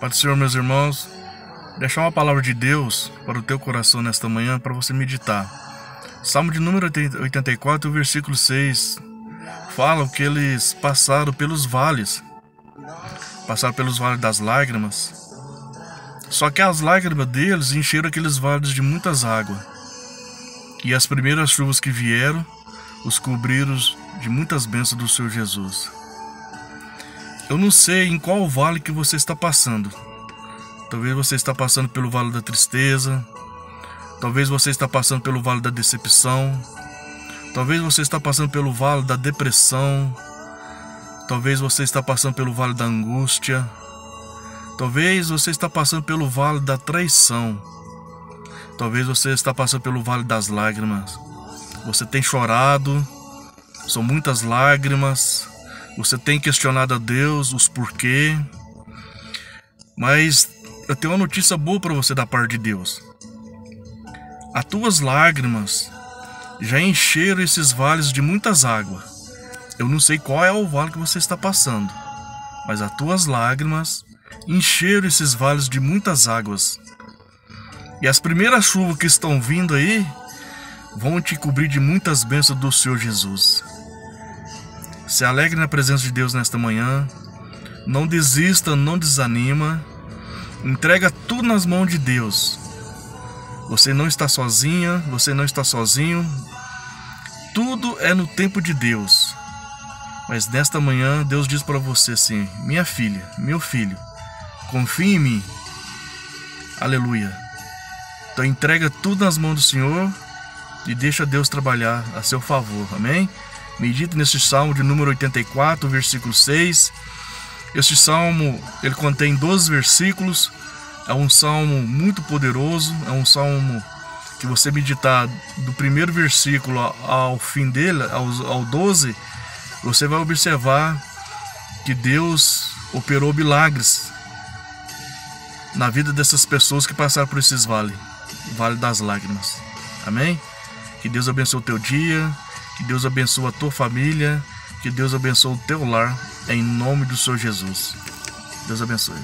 Pai do Senhor, meus irmãos, deixar uma palavra de Deus para o teu coração nesta manhã para você meditar. Salmo de número 84, versículo 6, fala que eles passaram pelos vales, passaram pelos vales das lágrimas. Só que as lágrimas deles encheram aqueles vales de muitas águas. E as primeiras chuvas que vieram os cobriram de muitas bênçãos do Senhor Jesus. Eu não sei em qual vale que você está passando. Talvez você está passando pelo vale da tristeza. Talvez você está passando pelo vale da decepção. Talvez você está passando pelo vale da depressão. Talvez você está passando pelo vale da angústia. Talvez você está passando pelo vale da traição. Talvez você está passando pelo vale das lágrimas. Você tem chorado, são muitas lágrimas, você tem questionado a Deus os porquê. Mas eu tenho uma notícia boa para você da parte de Deus. As tuas lágrimas já encheram esses vales de muitas águas. Eu não sei qual é o vale que você está passando, mas as tuas lágrimas encheram esses vales de muitas águas. E as primeiras chuvas que estão vindo aí vão te cobrir de muitas bênçãos do Senhor Jesus. Se alegre na presença de Deus nesta manhã. Não desista, não desanima. Entrega tudo nas mãos de Deus. Você não está sozinha, você não está sozinho. Tudo é no tempo de Deus. Mas nesta manhã Deus diz para você assim: "Minha filha, meu filho, confie em mim." Aleluia. Então entrega tudo nas mãos do Senhor e deixa Deus trabalhar a seu favor. Amém? Medita nesse salmo de número 84, versículo 6. Este salmo, ele contém 12 versículos. É um salmo muito poderoso, é um salmo que você meditar do primeiro versículo ao fim dele, ao 12, você vai observar que Deus operou milagres na vida dessas pessoas que passaram por esses vales, vale das lágrimas. Amém? Que Deus abençoe o teu dia, que Deus abençoe a tua família. Que Deus abençoe o teu lar. Em nome do Senhor Jesus. Deus abençoe.